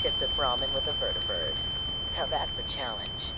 Tipped a Brahmin with a vertebrate. Now that's a challenge.